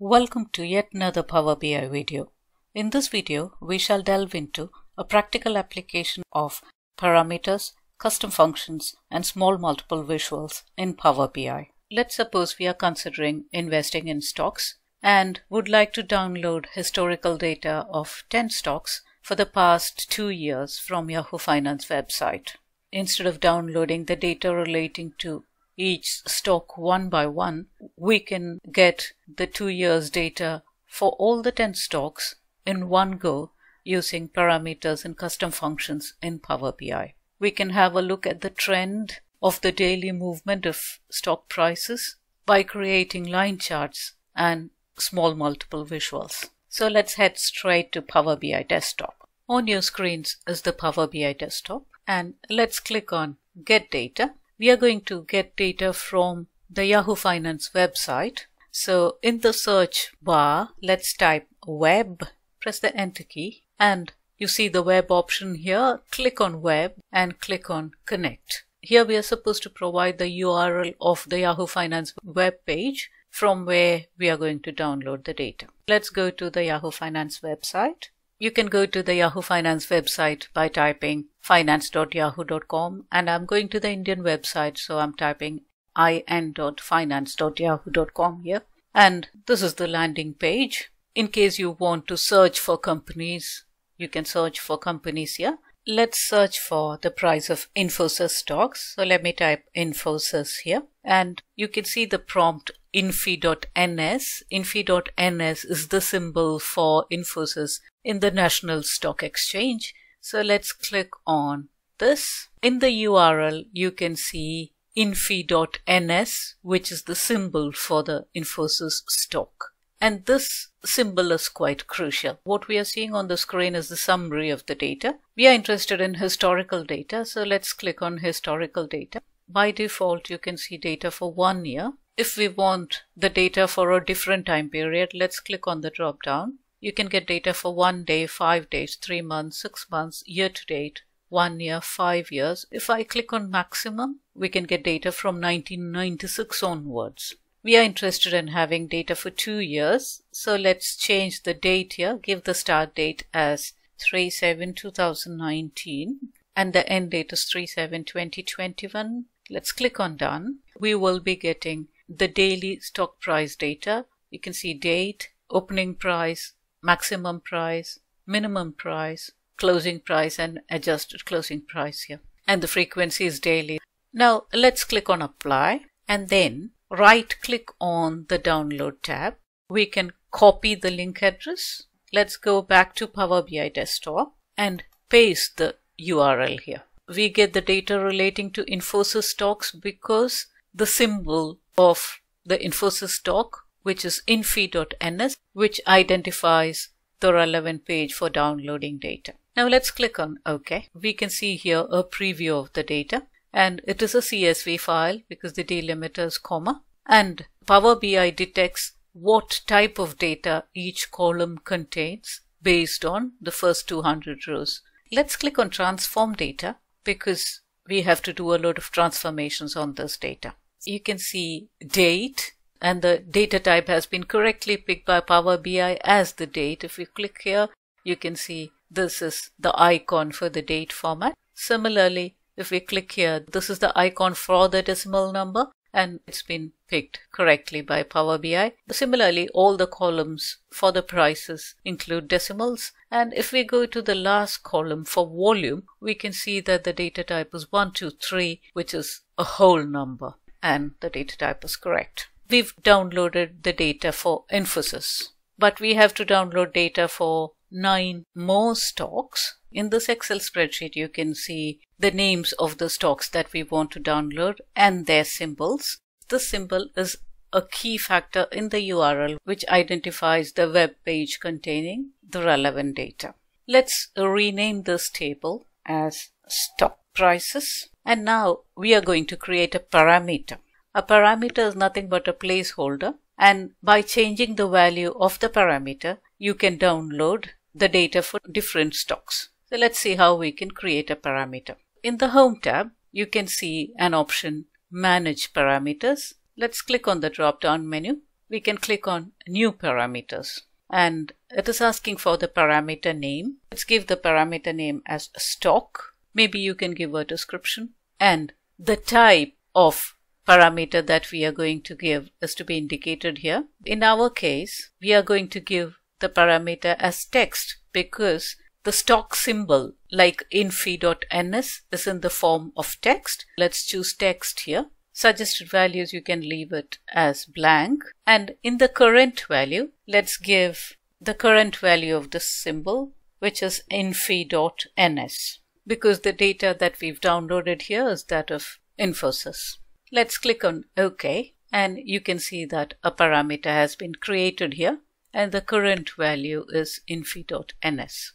Welcome to yet another Power BI video. In this video, we shall delve into a practical application of parameters, custom functions, and small multiple visuals in Power BI. Let's suppose we are considering investing in stocks and would like to download historical data of 10 stocks for the past two years from Yahoo Finance website. Instead of downloading the data relating to each stock one by one, we can get the two years data for all the 10 stocks in one go using parameters and custom functions in Power BI. We can have a look at the trend of the daily movement of stock prices by creating line charts and small multiple visuals. So let's head straight to Power BI desktop. On your screens is the Power BI desktop and let's click on get data we are going to get data from the Yahoo Finance website. So in the search bar, let's type web, press the enter key, and you see the web option here. Click on web and click on connect. Here we are supposed to provide the URL of the Yahoo Finance web page from where we are going to download the data. Let's go to the Yahoo Finance website. You can go to the Yahoo Finance website by typing finance.yahoo.com and I'm going to the Indian website so I'm typing in.finance.yahoo.com here and this is the landing page. In case you want to search for companies, you can search for companies here. Let's search for the price of Infosys stocks. So let me type Infosys here and you can see the prompt infy.ns. Infy.ns is the symbol for Infosys in the National Stock Exchange. So let's click on this. In the URL, you can see infy.ns, which is the symbol for the Infosys stock. And this symbol is quite crucial. What we are seeing on the screen is the summary of the data. We are interested in historical data, so let's click on historical data. By default, you can see data for one year. If we want the data for a different time period, let's click on the drop down. You can get data for one day, five days, three months, six months, year to date, one year, five years. If I click on maximum, we can get data from 1996 onwards. We are interested in having data for two years. So let's change the date here, give the start date as 3-7-2019 and the end date is 3-7-2021. Let's click on done. We will be getting the daily stock price data. You can see date, opening price, maximum price, minimum price, closing price and adjusted closing price here. And the frequency is daily. Now let's click on apply and then right click on the download tab. We can copy the link address. Let's go back to Power BI desktop and paste the URL here. We get the data relating to Infosys stocks because the symbol of the Infosys stock which is infy.ns, which identifies the relevant page for downloading data. Now let's click on OK. We can see here a preview of the data and it is a CSV file because the delimiter is comma and Power BI detects what type of data each column contains based on the first 200 rows. Let's click on transform data because we have to do a lot of transformations on this data. You can see date, and the data type has been correctly picked by Power BI as the date. If you click here, you can see this is the icon for the date format. Similarly, if we click here, this is the icon for the decimal number and it's been picked correctly by Power BI. Similarly, all the columns for the prices include decimals. And if we go to the last column for volume, we can see that the data type is 123, which is a whole number and the data type is correct we've downloaded the data for Infosys, but we have to download data for nine more stocks. In this Excel spreadsheet, you can see the names of the stocks that we want to download and their symbols. The symbol is a key factor in the URL which identifies the web page containing the relevant data. Let's rename this table as stock prices. And now we are going to create a parameter. A parameter is nothing but a placeholder and by changing the value of the parameter, you can download the data for different stocks. So let's see how we can create a parameter. In the Home tab, you can see an option Manage Parameters. Let's click on the drop-down menu we can click on new parameters and it is asking for the parameter name. Let's give the parameter name as stock. Maybe you can give a description and the type of parameter that we are going to give is to be indicated here. In our case, we are going to give the parameter as text because the stock symbol like infy.ns is in the form of text. Let's choose text here. Suggested values you can leave it as blank and in the current value let's give the current value of this symbol which is infy.ns because the data that we've downloaded here is that of Infosys. Let's click on OK and you can see that a parameter has been created here and the current value is infy.ns.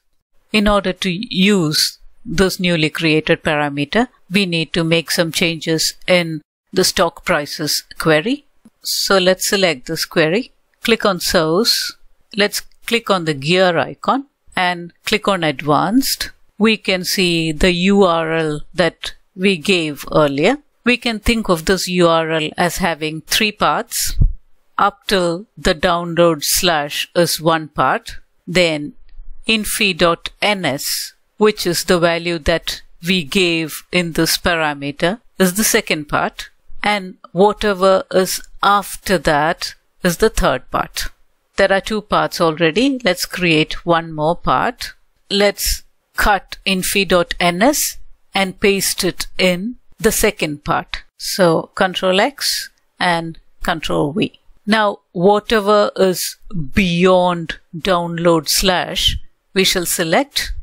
In order to use this newly created parameter, we need to make some changes in the stock prices query. So let's select this query, click on source, let's click on the gear icon and click on advanced. We can see the URL that we gave earlier. We can think of this URL as having three parts. Up till the download slash is one part. Then infy.ns, which is the value that we gave in this parameter, is the second part. And whatever is after that is the third part. There are two parts already. Let's create one more part. Let's cut infy.ns and paste it in the second part. So Control X and Control V. Now, whatever is beyond download slash, we shall select,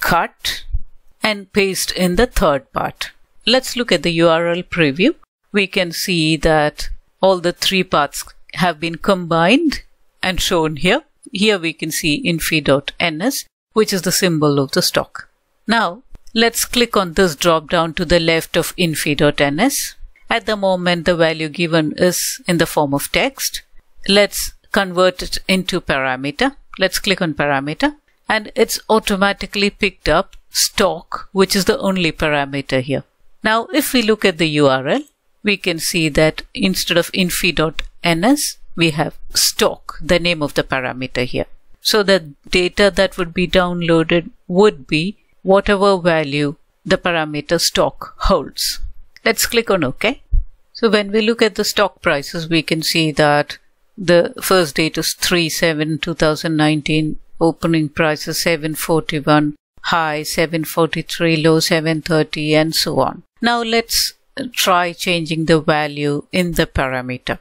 cut, and paste in the third part. Let's look at the URL preview. We can see that all the three parts have been combined and shown here. Here we can see infy.ns, which is the symbol of the stock. Now, let's click on this drop down to the left of infy.ns. At the moment, the value given is in the form of text. Let's convert it into parameter. Let's click on parameter and it's automatically picked up stock, which is the only parameter here. Now, if we look at the URL, we can see that instead of infy.ns, we have stock, the name of the parameter here. So the data that would be downloaded would be whatever value the parameter stock holds. Let's click on OK. So when we look at the stock prices, we can see that the first date is 3-7-2019, opening price is 741, high 743, low 730 and so on. Now let's try changing the value in the parameter.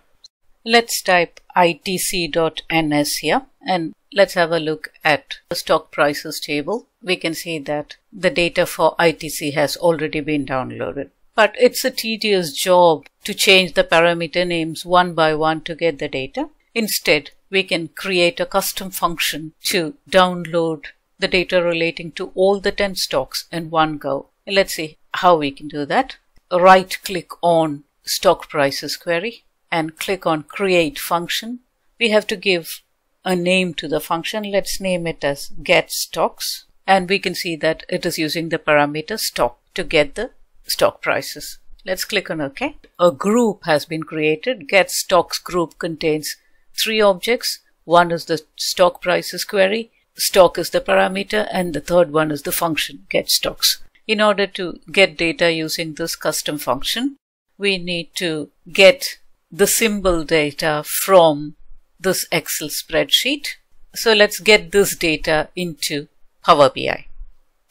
Let's type itc.ns here and let's have a look at the stock prices table. We can see that the data for ITC has already been downloaded. But it's a tedious job to change the parameter names one by one to get the data. Instead, we can create a custom function to download the data relating to all the 10 stocks in one go. Let's see how we can do that. Right click on stock prices query and click on create function. We have to give a name to the function. Let's name it as get stocks and we can see that it is using the parameter stock to get the stock prices. Let's click on OK. A group has been created. Get stocks group contains three objects. One is the stock prices query, stock is the parameter, and the third one is the function get stocks. In order to get data using this custom function, we need to get the symbol data from this Excel spreadsheet. So let's get this data into Power BI.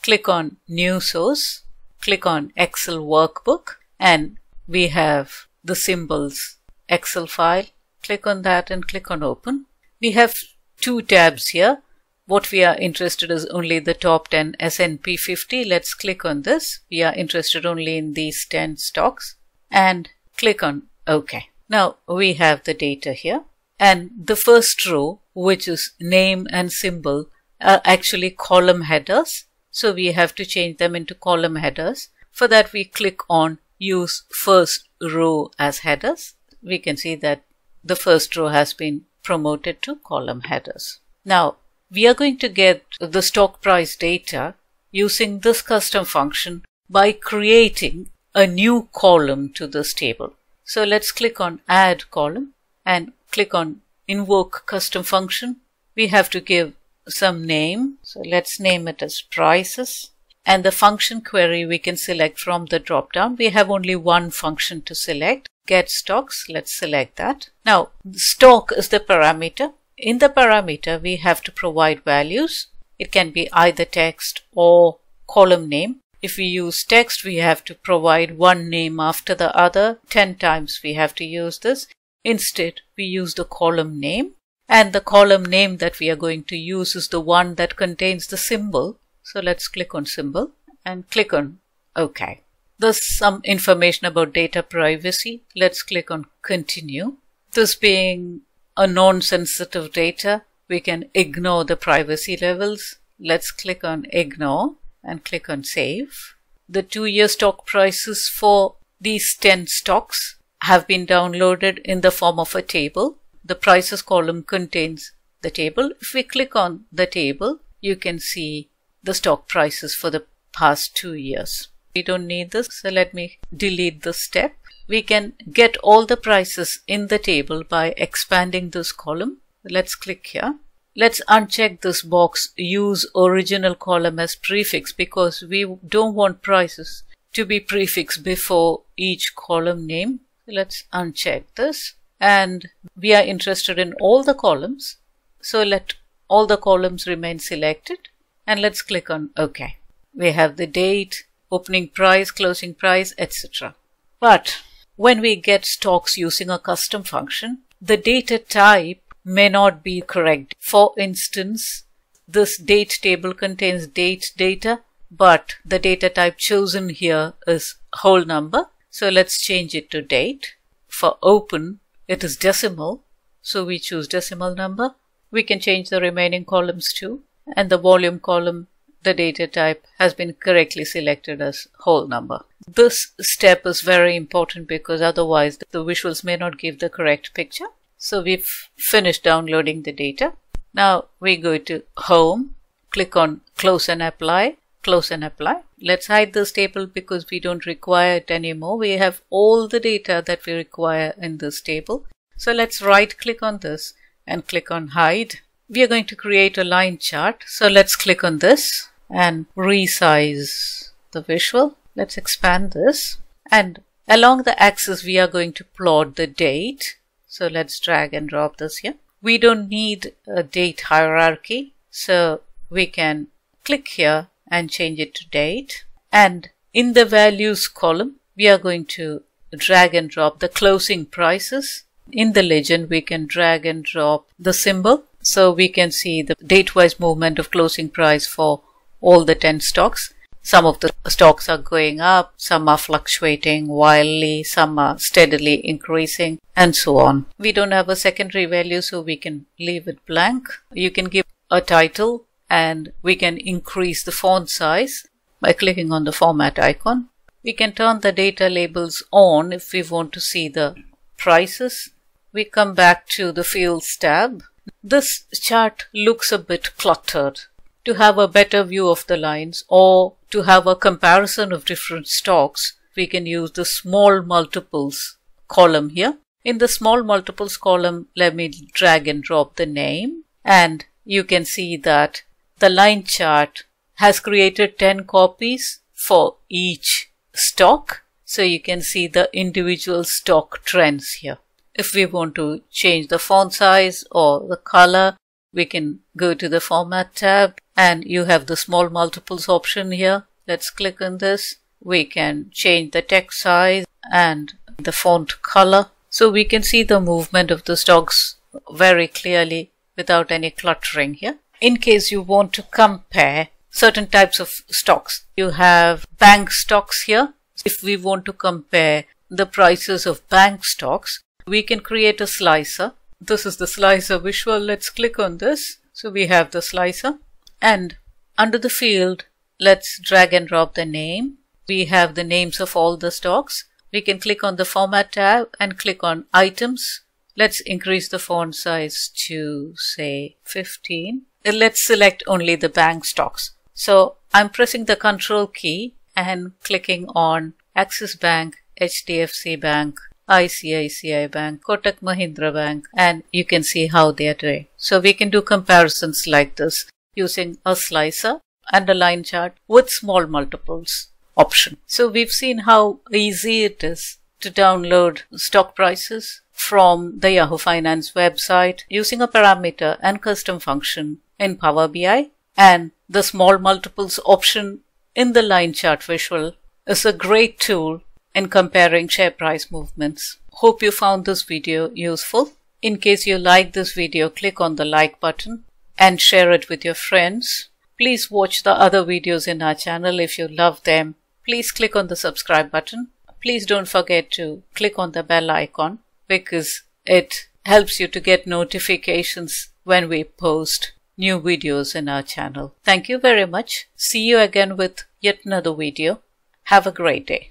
Click on New Source click on Excel Workbook and we have the symbols Excel file. Click on that and click on Open. We have two tabs here. What we are interested is only the top 10 S&P 50. Let's click on this. We are interested only in these 10 stocks and click on OK. Now we have the data here and the first row which is name and symbol are actually column headers so we have to change them into column headers. For that, we click on use first row as headers. We can see that the first row has been promoted to column headers. Now, we are going to get the stock price data using this custom function by creating a new column to this table. So let's click on add column and click on invoke custom function, we have to give some name. So let's name it as prices. And the function query we can select from the drop down. We have only one function to select. Get stocks. Let's select that. Now, stock is the parameter. In the parameter, we have to provide values. It can be either text or column name. If we use text, we have to provide one name after the other. 10 times we have to use this. Instead, we use the column name and the column name that we are going to use is the one that contains the symbol. So let's click on symbol and click on OK. There's some information about data privacy. Let's click on continue. This being a non-sensitive data, we can ignore the privacy levels. Let's click on ignore and click on save. The two-year stock prices for these 10 stocks have been downloaded in the form of a table. The prices column contains the table. If we click on the table, you can see the stock prices for the past two years. We don't need this, so let me delete this step. We can get all the prices in the table by expanding this column. Let's click here. Let's uncheck this box, use original column as prefix because we don't want prices to be prefixed before each column name. Let's uncheck this and we are interested in all the columns. So let all the columns remain selected and let's click on OK. We have the date, opening price, closing price, etc. But when we get stocks using a custom function, the data type may not be correct. For instance, this date table contains date data, but the data type chosen here is whole number so let's change it to date. For open, it is decimal. So we choose decimal number. We can change the remaining columns too. And the volume column, the data type has been correctly selected as whole number. This step is very important because otherwise the visuals may not give the correct picture. So we've finished downloading the data. Now we go to home, click on close and apply close and apply. Let's hide this table because we don't require it anymore. We have all the data that we require in this table. So let's right click on this and click on hide. We are going to create a line chart. So let's click on this and resize the visual. Let's expand this and along the axis we are going to plot the date. So let's drag and drop this here. We don't need a date hierarchy. So we can click here and change it to date. And in the values column, we are going to drag and drop the closing prices. In the legend, we can drag and drop the symbol. So we can see the date-wise movement of closing price for all the 10 stocks. Some of the stocks are going up, some are fluctuating wildly, some are steadily increasing, and so on. We don't have a secondary value, so we can leave it blank. You can give a title and we can increase the font size by clicking on the format icon. We can turn the data labels on if we want to see the prices. We come back to the fields tab. This chart looks a bit cluttered. To have a better view of the lines or to have a comparison of different stocks, we can use the small multiples column here. In the small multiples column, let me drag and drop the name and you can see that the line chart has created 10 copies for each stock. So you can see the individual stock trends here. If we want to change the font size or the color, we can go to the format tab and you have the small multiples option here. Let's click on this. We can change the text size and the font color. So we can see the movement of the stocks very clearly without any cluttering here in case you want to compare certain types of stocks. You have bank stocks here. If we want to compare the prices of bank stocks, we can create a slicer. This is the slicer visual. Let's click on this. So we have the slicer and under the field, let's drag and drop the name. We have the names of all the stocks. We can click on the format tab and click on items. Let's increase the font size to say 15 let's select only the bank stocks. So I'm pressing the control key and clicking on Axis Bank, HDFC Bank, ICICI Bank, Kotak Mahindra Bank, and you can see how they are doing. So we can do comparisons like this using a slicer and a line chart with small multiples option. So we've seen how easy it is to download stock prices from the Yahoo Finance website using a parameter and custom function in Power BI and the small multiples option in the line chart visual is a great tool in comparing share price movements. Hope you found this video useful. In case you like this video, click on the like button and share it with your friends. Please watch the other videos in our channel if you love them. Please click on the subscribe button. Please don't forget to click on the bell icon because it helps you to get notifications when we post new videos in our channel. Thank you very much. See you again with yet another video. Have a great day.